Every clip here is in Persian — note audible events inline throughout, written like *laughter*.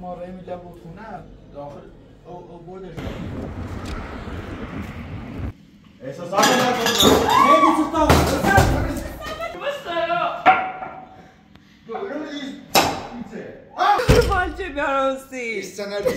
ما به میگم بود خونه داخل او او بودش احساسات نکنم خیلی سوختا Falce Beyoncé. Questa è di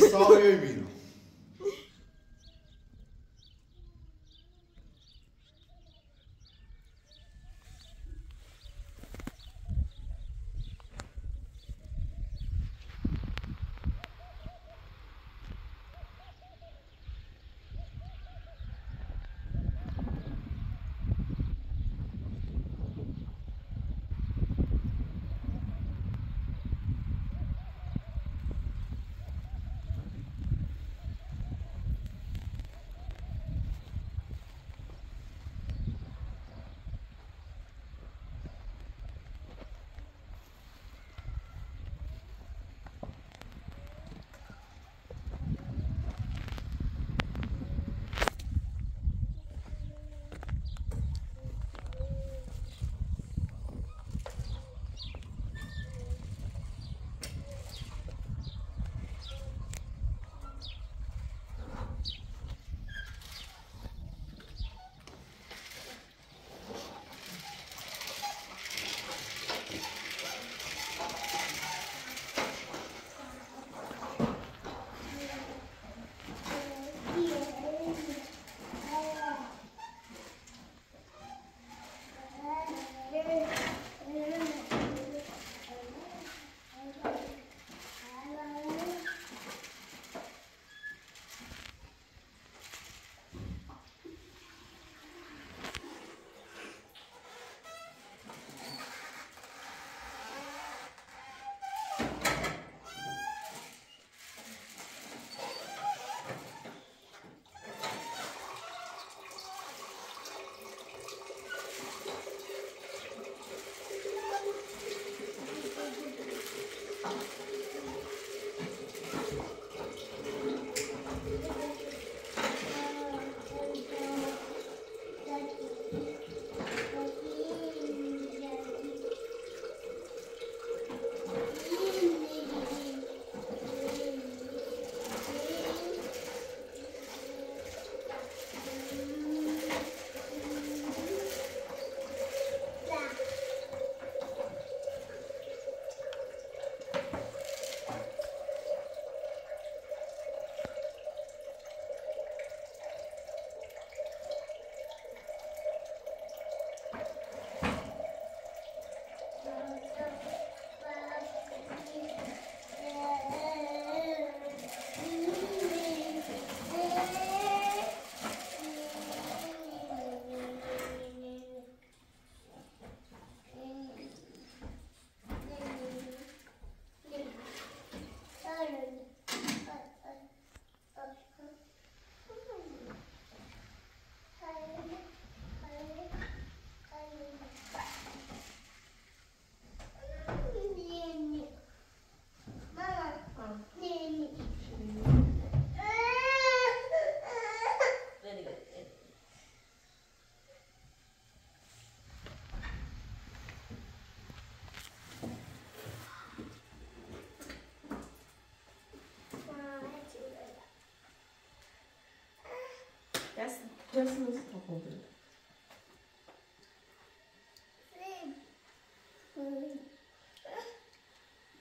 Das ist Poco-Bild.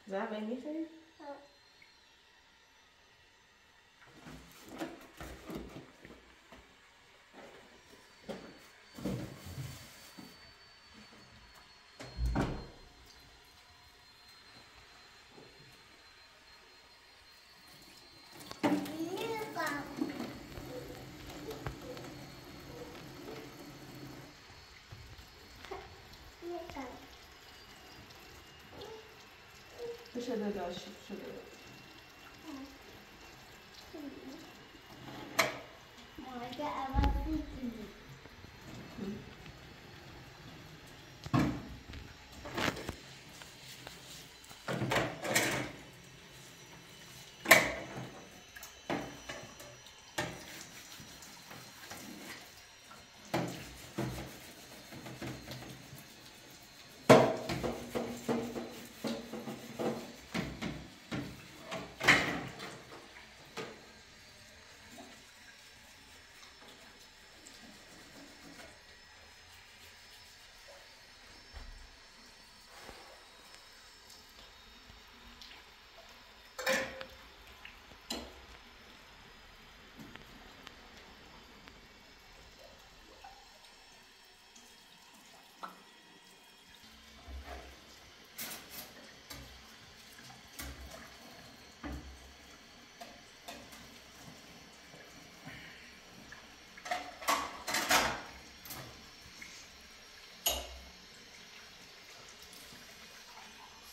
Sag, wenn ich will. 现在就要去吃的。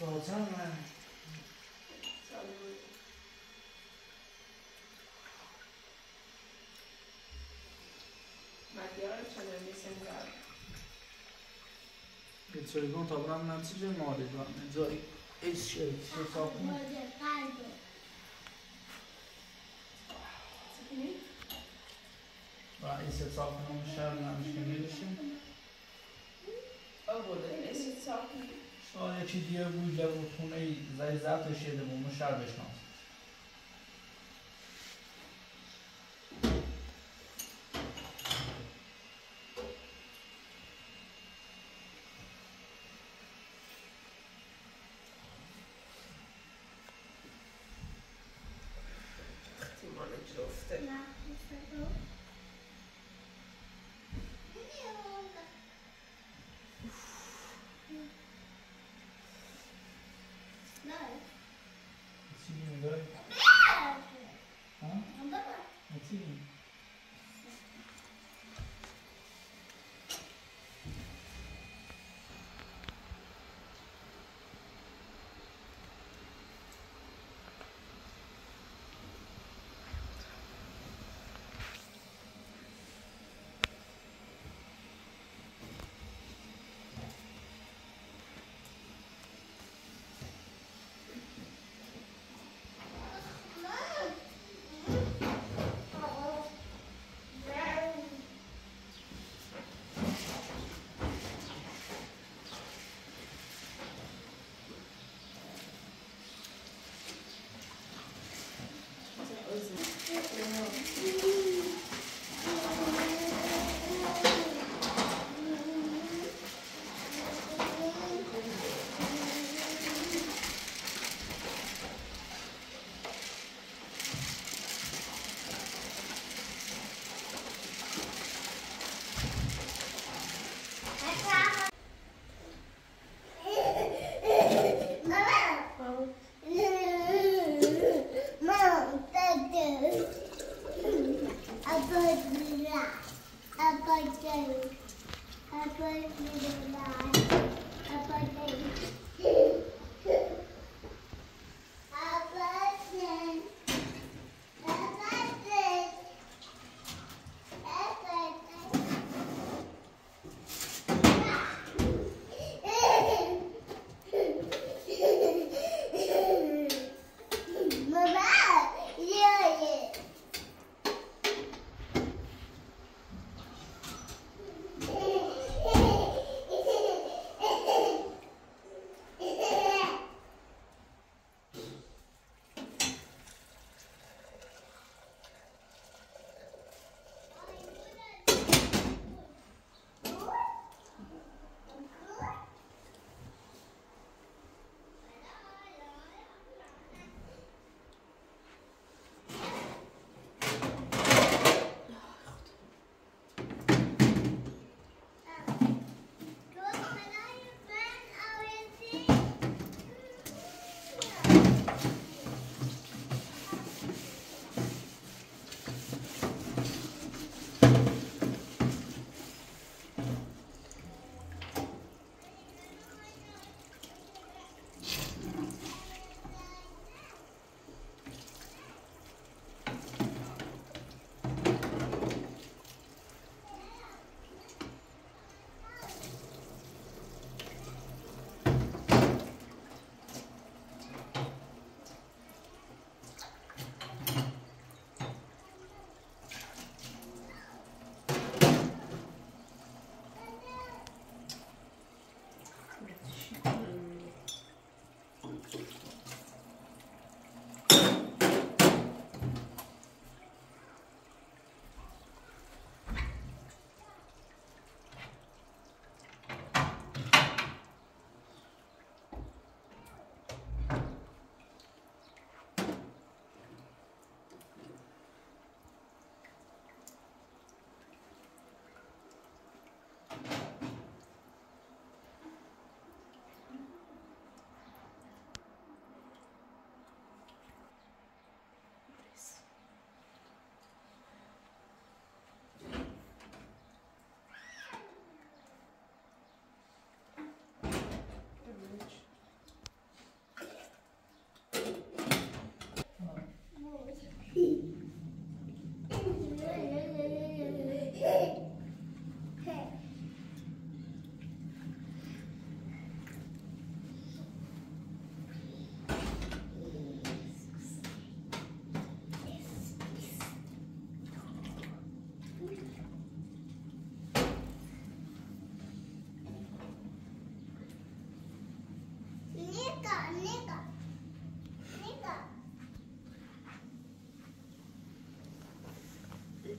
سازم مدیار چنل میسیم کرد یه چایگون تا برم من چیزی مالی دارم؟ جایی ایش ایش حساب کنم. و ایش حساب کنم شهر نمیشه شاید یکی دیگه بود بود خونه ای زی زبطش بود من شهر بشناس.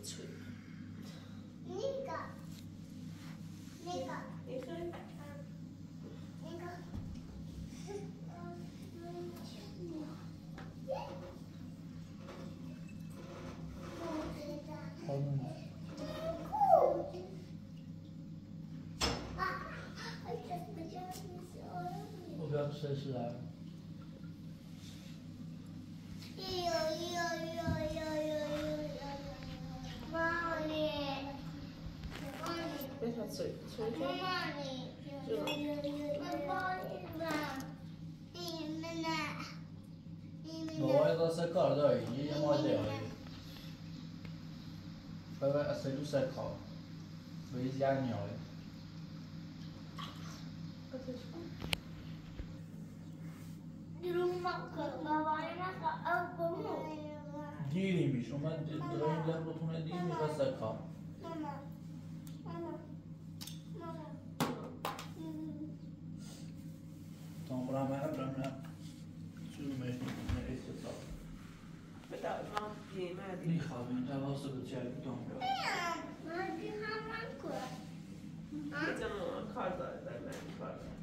脆。那个，那个，你看，那个，好冷哦。我不要吃是啊。So, so موقع سر کار داری یه ماده هایی بابا اصلو سر کار به یه زیرنی هایی دیری میشه من درایم لب رو تونه دیر میشه سر کار لحظه دیری می‌خواد کار تمام راه هم راه نه چون میشه نریسته تا بدأ ما بيمادي می‌خوام تواصل جلب دنیا إذا ما كاردا دائما كاردا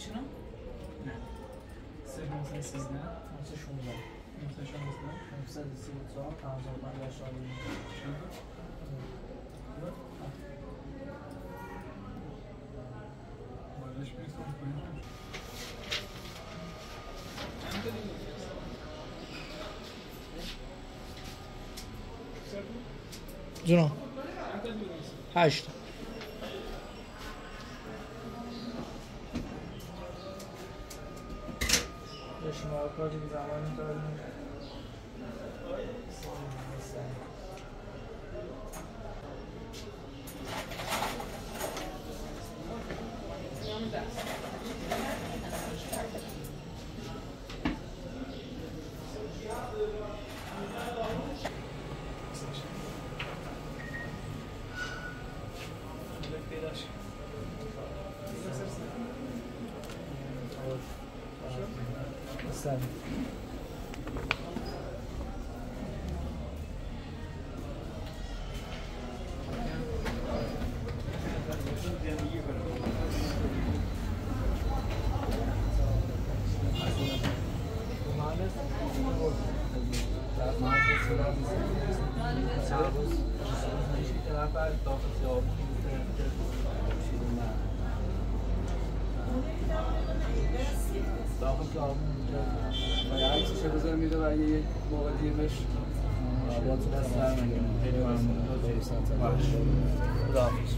باقیشونو؟ نه سه نوزده سیزده نفس 16 نوزده شانزده 934 55 چند بالش بیست کن پایین کن. چند تا دیگه است؟ سه تا؟ جونم چند تا دیگه است؟ هشت شما کاری زمانی داریم باش. خداحافظ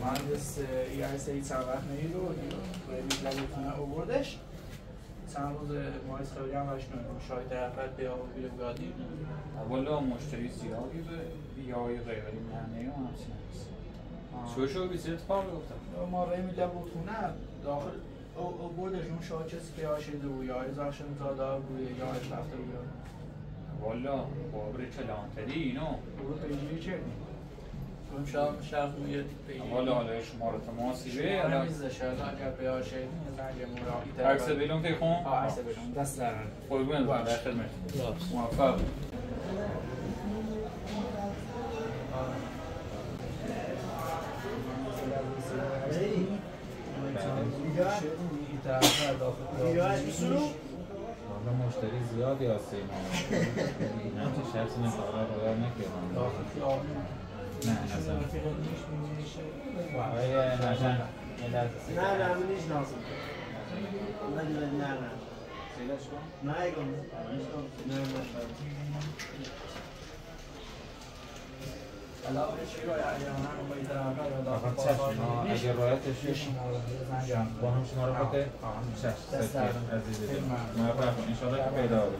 مهندس ای سعید چند وقت نیرو به میدلیتونه اووردش چند روز مایز خیلی هم باش نمیم شاید اول به آقا بیره بیادیم والا مشتری زیادی به بیای غیری معنی و همچین هست شو شو بیزید کار گفتم ما به میده بود خونه. داخل او او بودش اون شاه کسی که آشیده بود یا ازاشون تا دار بود یا از رفته بود. والا بابر کلانتری اینو. بود پیجی چه؟ کنم شاه شاه بود پیجی والا حالا شما رو تماسیبه شما حالا نمی‌زده شاید اگر به آشیده یه زنگ مرا عکس بیلون تیخون آه عکس بیلون. دست در. قربون باش. در خدمت باش. موفق حالا مشتری زیادی هستیم همچه شخص نفره باید نکردم نه اصلا آقای نشن نه نه من نشناسم نه نه نه نه نه ایگم نه نه فقط چشم ما اگر رایتش با هم شما رو بده چشم سکر عزیزی دل موفق کن انشاءالله که پیدا بود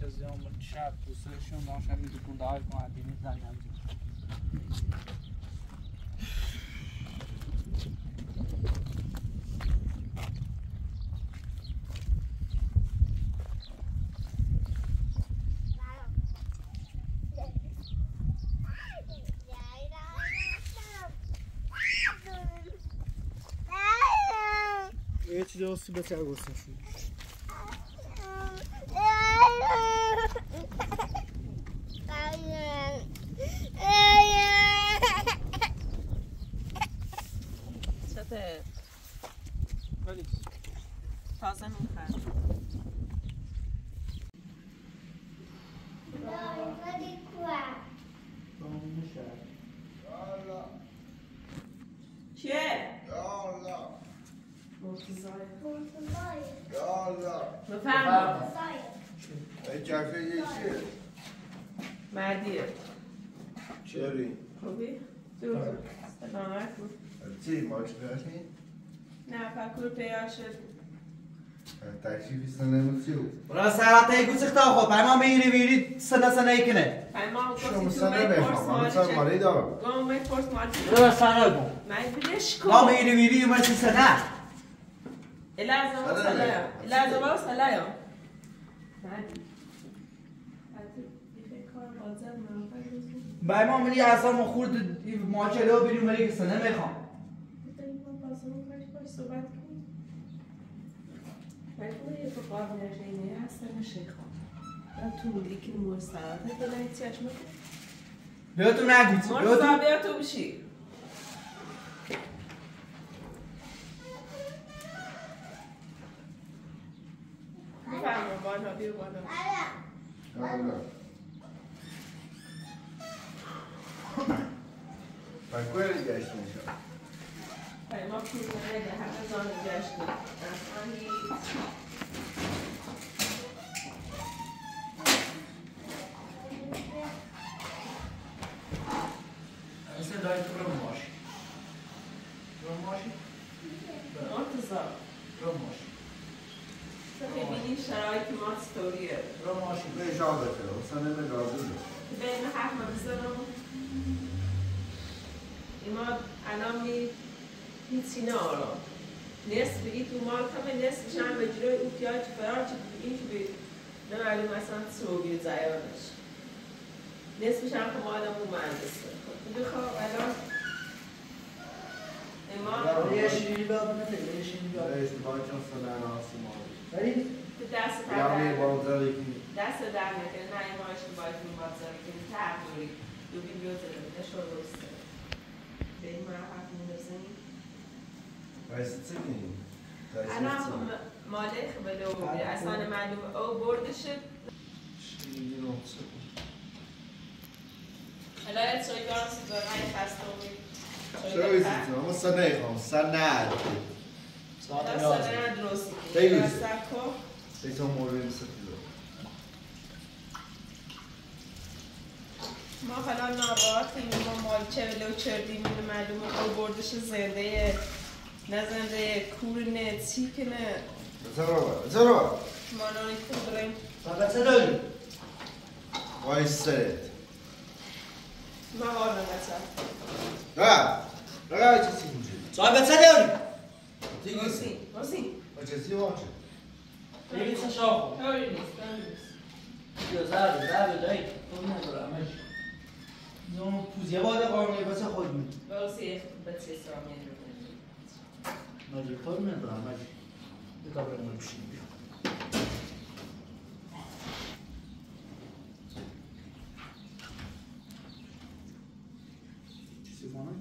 decisão chat cu să-și un com a duc undeva cu adine dar n-am zis. Eu te dou se bater a gosto, filho. تازه می‌خرم چیه؟ مرتضای بفرما جعفر یه چیه؟ مردیه چیاری؟ خوبی؟ دور سلامت بود چی؟ ماچ برسنی؟ نه فکر پیار شد تکشیفی سنه چیو؟ برا سرات ای گوش اختا خو پیما میری میری سنا سنا ای کنه پیمان شما سنه می بخوام من پرس سن مالی دارم. گام می پرس مالی برا سنا کن من ما کن. مرسی سنا الازم و سلام. سلایم الازم و سلایم مردی حتی یه کار بازم من پیما میری اصلا خورد ماچه لو بیریم ولی که سنا می‌خوام صحبت کنیم ولی یه تو قابل نشینه هستن شیخان و تو مولی که مستعد دلای چشم بیا تو نگو بیا مرتضا تو بیا تو بشی بفرما بالا بیا بالا فکر گشت میشه ما پول نده همه زان گشت اصلا هیچ مثل دای تو رو ماش رو ماشی مرتضا رو ماش تو ببینی شرایط ما چطوریه رو ماشی نه شاید بخیر سنه به گازی بین حرف بزنم ایما الان می این سینه آرا نصف ای تو مال کمه نصفش هم به جلوی او پیاج فرار چه این که به نه معلوم اصلا سوگی زیانش نصفش هم که مالم او مهندسه خب بخواه الان ایما یه شیری بیا بنده یه شیری بیا رئیس بانکم سنه راسی مالی ولی دست در که دست در نکنه نه ایما اشتباهی که این بازاری که تحقیری دو ویدیو زده نشو درسته به این می‌رسونی؟ رئیس چی کنی؟ الان خب مالک بده و اصلا معلوم الان سوی برام به غیر خسته بیسیتون؟ اما سنه خوام سنه ساله درستی بگوز. ایتون موری سفیده ما حالا ناباهاتیم ما مالچه ولو چردیم معلومه او بردش زنده نه زنده کورنه چیکنه بزرگ با بزرگ با مانانی که بریم فقط چه داری؟ وای سرت ما آرنه بچه نه نه چه سی میشه صاحب چه داری؟ موسی موسی چه سی واچه بگید چه شاخو طوری نیست طوری نیست بیا زرد زرد دایی تو ندارمش زون پوزیه باده قانونی بسه خود می موسی بچه سامی مجید تو ندارم مجید بتا برمون بشین بیا چیزی کنم؟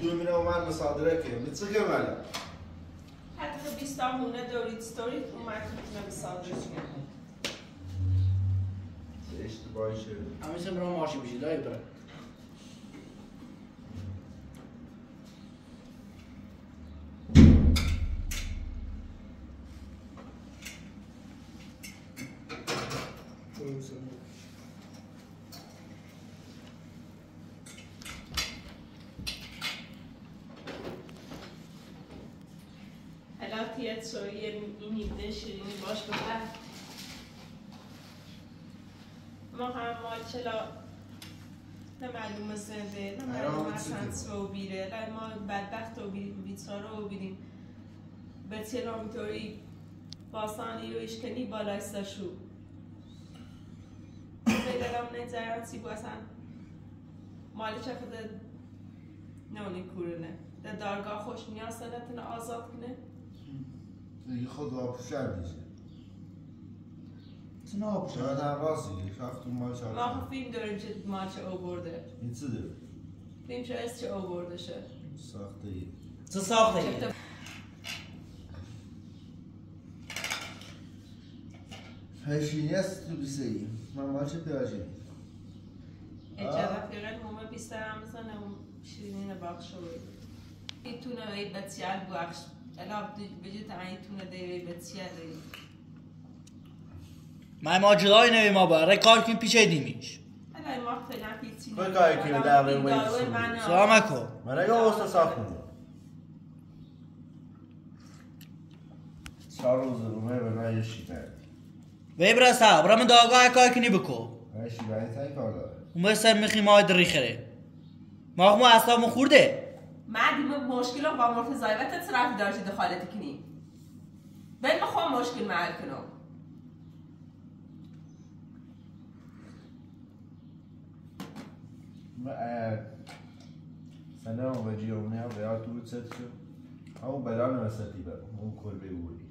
تو میره اومد مصادره که به چه گماله حتی بیست همونه İstanbul'un ne dövlü historik umarım gitmemiş Ești bani și... Am zis în mașină și Bujidoi, bă. سوری این ایده شیرینی باش بخر ما هم ما چلا نه معلومه زنده نه معلومه اصلا سو بیره نه ما بدبخت و بیچاره و بیریم به چلا میطوری باسانی و اشکنی بالای سشو خیلی رام نجران سی باسن مالی چه خود نونی کورونه در دارگاه خوش نیاز نتونه آزاد کنه دیگه خود واپسر میشه نه آب شاید هم راست دیگه اون مال شاید ما فیلم داریم چه ماچ او برده این چه داره؟ فیلم چه از چه او برده شه ساخته ای. چه ساخته ای؟ هشینی است تو بیسه ای. من مال چه پیاجی اجازه فقط همه بیسته هم بزنه اون شیرین بخش رو ایتونه ای بسیار بخش دی من ماجرای نوی ما با رکار کن پیچه دیمیش الا ما فعلا پیچی کاری کنی در روی سومی. سلام کن من اگه واسه ساخت کنم چهار روز رومه به من یه شیبه وی برسا برا من داغا کار کنی بکو. من شیبه این تایی کار داره اون سر میخی ما دری خره ما خمو اصلا خورده. دیمه مشکل رو با مرتضای و تا رفتی داشتی دخالتی کنی؟ بل ما خواه مشکل محل کنم. هم به جیومه هم به یاد تو ست شد. همون بلان وسطی برم اون کلبه بودی.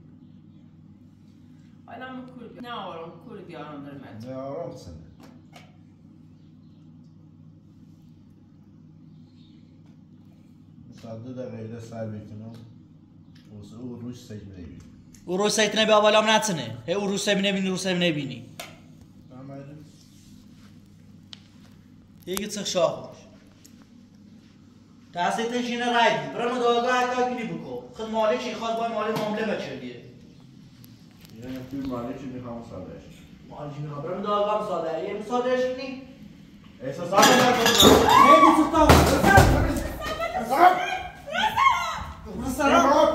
حالا من کول بیا نه آرام کول بیارم داره من. نه آرام سنه. دو دقیقه سر بکنم واسه او روش سجمه بید او رو سایت نبی آبالام نتنه هی او رو سمی نبینی رو سمی نبینی یکی چخ شاه باش دستی تشینه رای دی برا من داغا کار کنی بکو خود مالی چی خواست باید مالی معامله بچه دیگه یعنی توی مالی چی می‌خوام سادش مالی چی می‌خوام من داغا هم ساده یه مسادهش کنی احساسات نکنم برو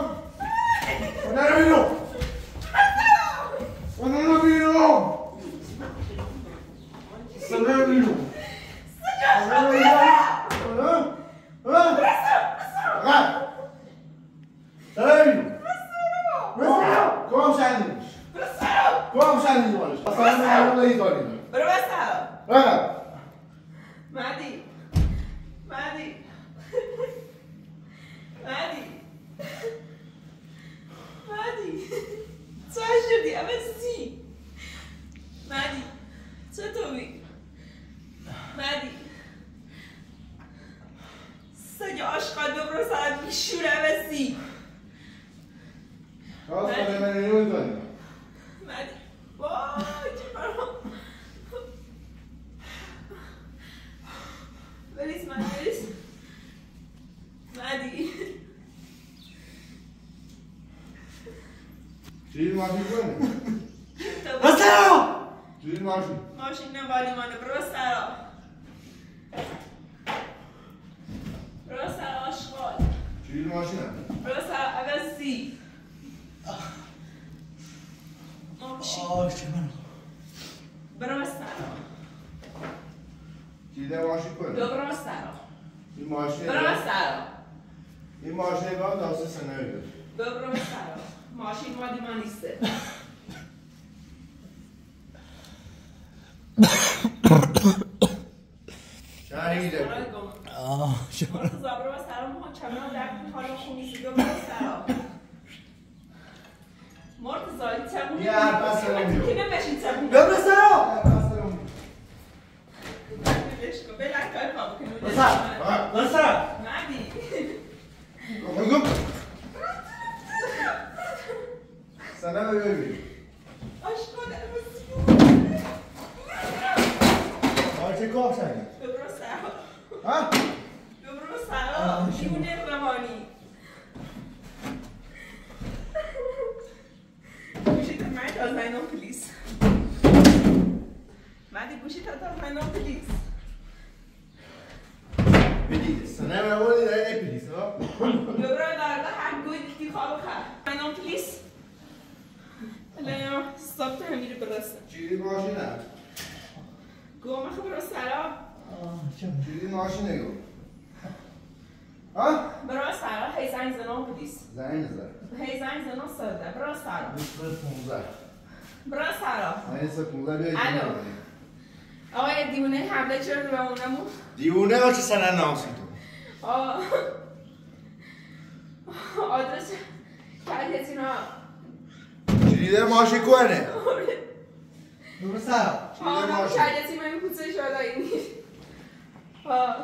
چی ماشین کنی؟ بسرا چی ماشین؟ ماشین نبالی مانه برو سرا برو سرا آشغال چی ماشین برو سرا عوضی ماشین آه چه من برو سرا چی ده ماشین کنی؟ برو سرا این ماشین برو سرا این ماشین با داسته سنه برو سرا ماشین مادی ما نیسته شهیده آه چه من مرتضی برو سرا ما چمنان درک حالا خونی سیگا برو سرا مرتضی چمنون یه حرف از سرا میاد. که نمیشین چمنون ببر سرا بلش کن بلک کار پا بکنو بسر بسر مهدی سنه رو ببین آشقال عوضی ماشین کار شدی ببرو سرا ها؟ ببرو سرا دیونه بمانی میشه من از اینو پلیس مهدی گوشی تا تا منو پلیز بدید سنه مولی در اپلیس ها دوباره دارده هر گوی دیگه خواب خواهد منو پلیز الان استاپ تو همیره برسه چیزی ماشینه گو مخه برو سرا چیزی ماشینه گو ها برو سرا هی زنگ زنان پلیز زنگ نزد هی زنگ زنان سرده برو سرا نصف پونزه برو سرا نصف پونزه بیایی الو. آقای دیونه حمله چرا به اونمون دیونه ها چه سنه ناسی تو آه آدرس کلیتینا چیزی ماشی کنه سر آه نه ماشین. کلیتی من پوزه شده این آه.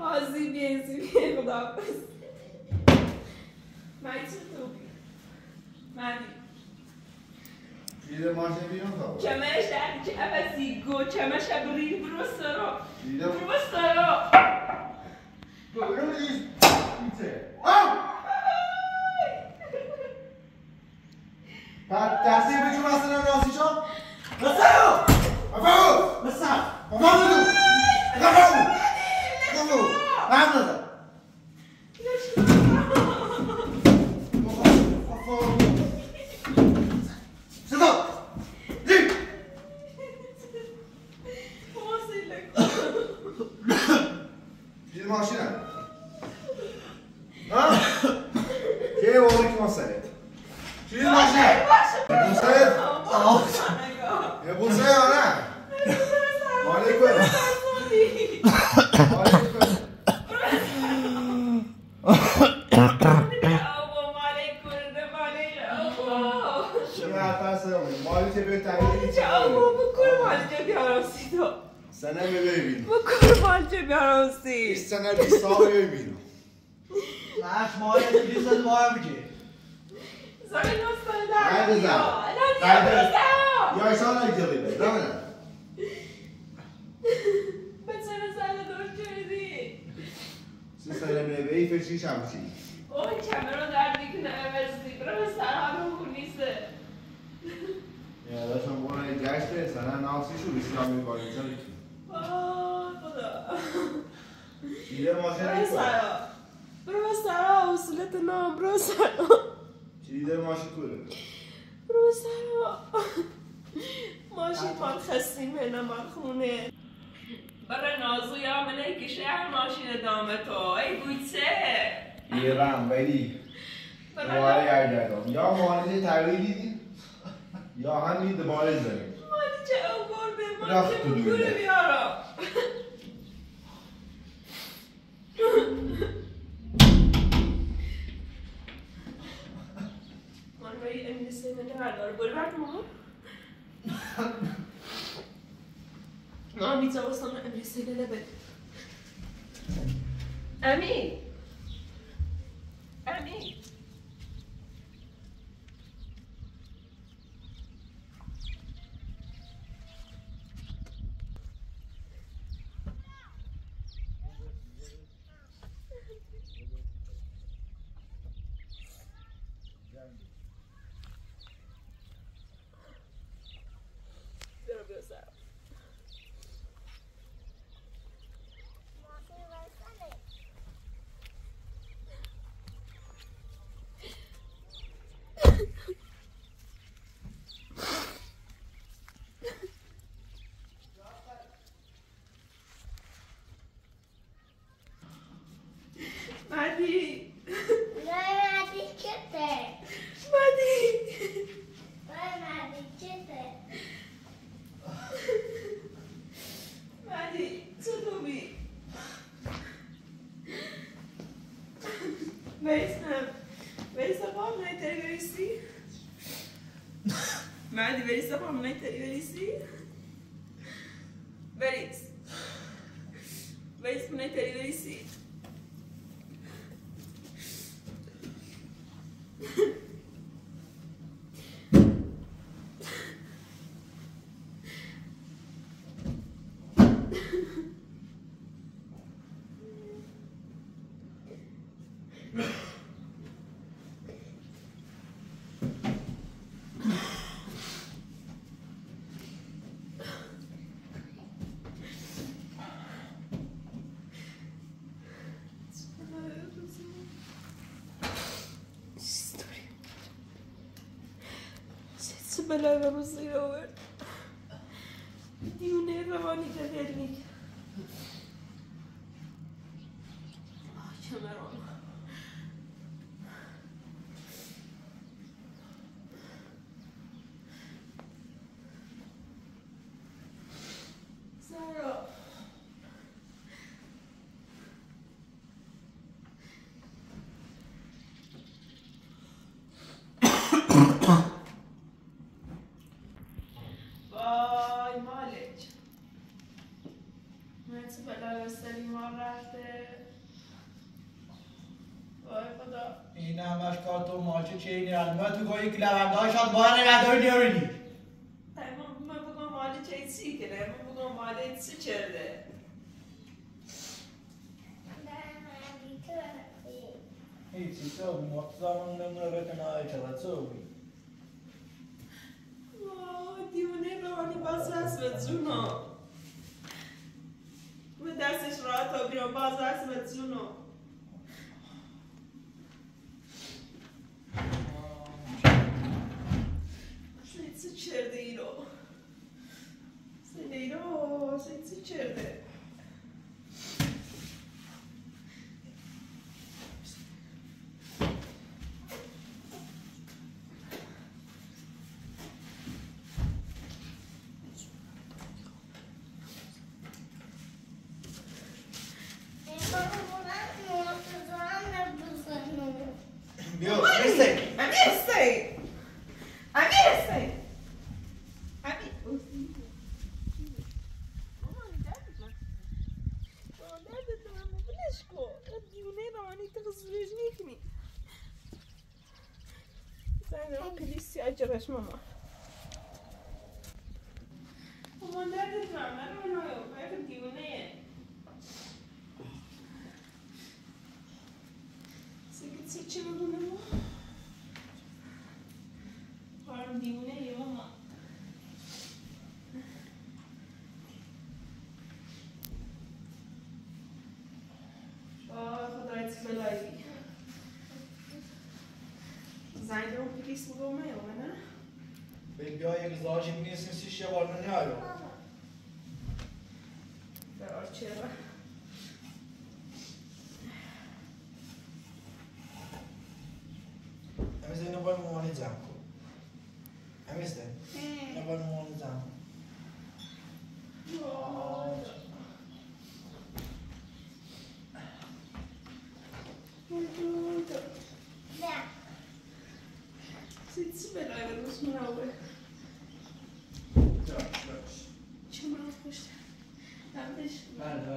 آه زیبیه زیبیه خدا من چه تو؟ من. چیزی ماشین بیرون تا کمش در که عوضی گو کمش بری برو سرا برو سرا برو ایست ایسته آه! بعد دستی بچون اصلا ناسی شو بسرو افاو بسر افاو بدو افاو افاو هم نزد افاو صدا زی چیز ماشینه ها؟ که ولی که ماسه چیز ماشینه بوسه یه بوسه یا نه مالی کنه مالی کنه این حرف مالی که به تغییری سنه ببین این سنه بیستا ببین لاش مایه دیگه زد مایه بگه یا ایسا نگیری به نمونه سی سنه ببین فشی شمشی اوه کمرون در دیگه نمی‌رسی برو سر همون نیسته داشتم برای گشته سنه ناسی شو بیسی همی بایی چلی آه خدا چیده ماشین برو ای سرا برو سرا. اصولت نام برو سرا چیده ماشین کوله *laughs* برو سرا ماشین مال خستیم نه مال خونه. برای نازو یا منه که شهر ماشین دامه تو ای بویچه. ایران ولی دوباره گردم یا مانیده تغییر دیدی؟ یا همین دوباره زنیم مالی چه او برده رفت مالی تو چه. بگوره بیارم *laughs* من باید امین سیمه در داره بوری برد ماما نه میزا واسه من me leva a Senhor. De unir a vanidade dele. تو بلا بستری ما رفته وای خدا این همش کار تو ماچه چه اینی الان تو گویی که لونده ها شاد باید نگهداری دیارینی من من بگم مالی چه چی کنه من بگم مالی چی چرده هیچی تو مطمئن نمونه بکنه های چرا تو اجرش ماما ماما دردت من من رو باید دیونه سکت سی چی بگونه ما کارم دیونه یه ماما آه خدایت بلایی زنگ رو پلیس بگو میومه نه؟ به بیا یک زاجی نیستیم سیش Biblioje Gzlaži mislim si še valmenjajo. Veročeva. Emi zdaj ne bojmo oni zanku. Emi zdaj? Ne bojmo oni zanku. Yeah. Sitz mir leider, muss man auch.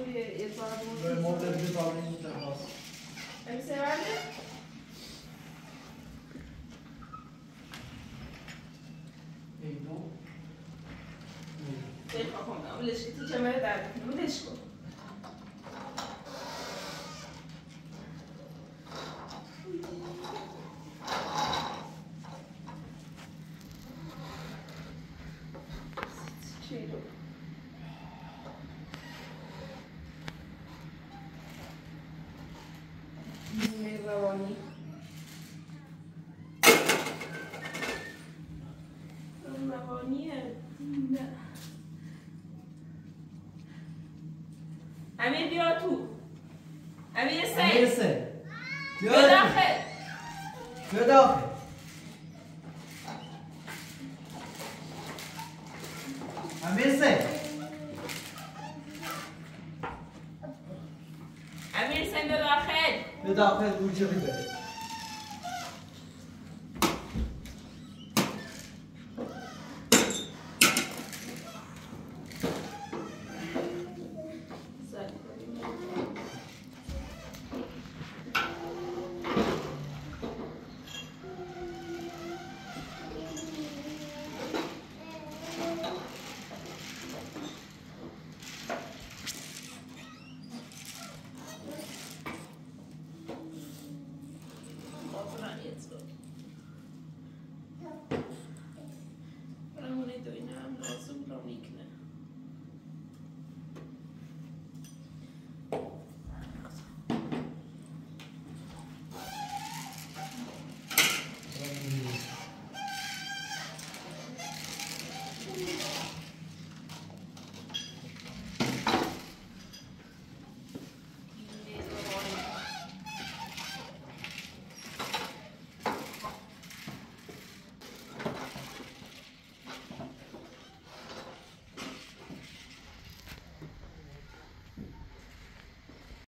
زار نازو یه یه زار به بوزو مدت دیگه تا این جهاز Hem severdi. Del kafamda. ولش که تو کمر درد کنه. ولش کن. چی رو؟ مهربانی مهربانیه نه امیر بیا تو امیر سه همیشه بیا داخل بیا داخل همیشه امیر سه بیا داخل بیا داخل بده